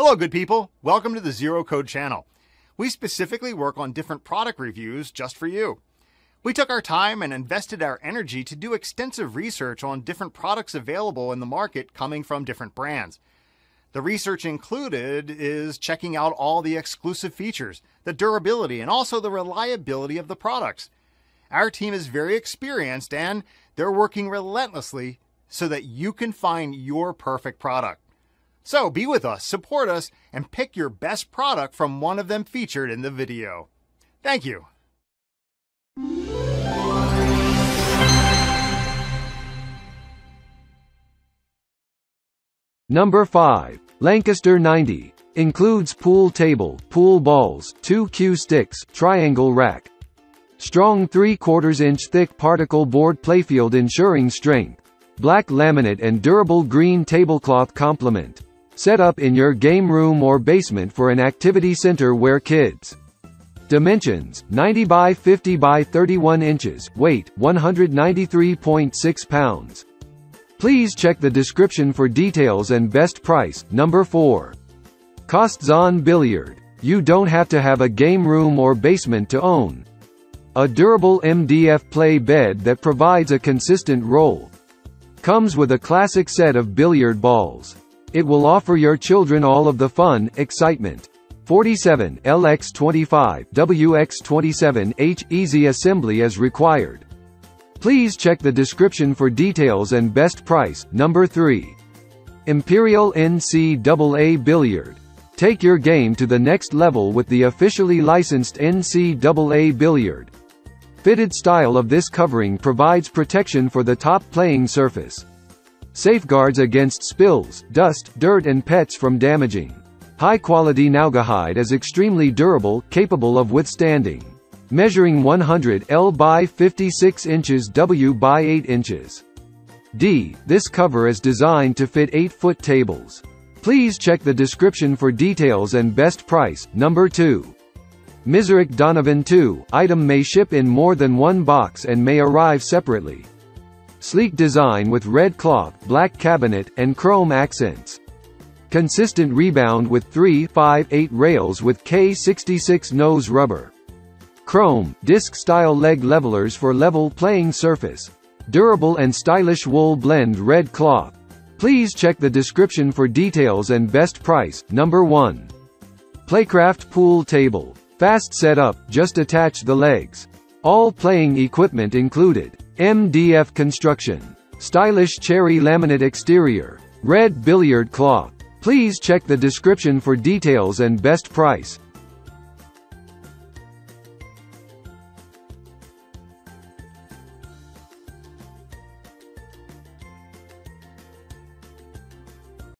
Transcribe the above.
Hello, good people. Welcome to the Zero Code channel. We specifically work on different product reviews just for you. We took our time and invested our energy to do extensive research on different products available in the market coming from different brands. The research included is checking out all the exclusive features, the durability, and also the reliability of the products. Our team is very experienced and they're working relentlessly so that you can find your perfect product. So be with us, support us, and pick your best product from one of them featured in the video. Thank you. Number 5. Lancaster 90. Includes pool table, pool balls, two cue sticks, triangle rack. Strong 3 quarters inch thick particle board playfield ensuring strength. Black laminate and durable green tablecloth complement. Set up in your game room or basement for an activity center where kids. Dimensions, 90 by 50 by 31 inches, weight, 193.6 pounds. Please check the description for details and best price. Number 4. Costzon Billiard. You don't have to have a game room or basement to own. A durable MDF play bed that provides a consistent roll. Comes with a classic set of billiard balls. It will offer your children all of the fun, excitement. 47 LX25 WX27 H easy assembly as required. Please check the description for details and best price. Number 3. Imperial NCAA Billiard. Take your game to the next level with the officially licensed NCAA Billiard. Fitted style of this covering provides protection for the top playing surface. Safeguards against spills, dust, dirt and pets from damaging. High-quality Naugahyde is extremely durable, capable of withstanding measuring 100 L by 56 inches W by 8 inches. D. This cover is designed to fit 8-foot tables. Please check the description for details and best price. Number 2. Mizerak Donovan 2. Item may ship in more than one box and may arrive separately. Sleek design with red cloth, black cabinet, and chrome accents. Consistent rebound with 3, 5, 8 rails with K66 nose rubber. Chrome, disc-style leg levelers for level playing surface. Durable and stylish wool blend red cloth. Please check the description for details and best price. Number 1. Playcraft Pool Table. Fast setup, just attach the legs. All playing equipment included. MDF construction. Stylish cherry laminate exterior. Red billiard cloth. Please check the description for details and best price.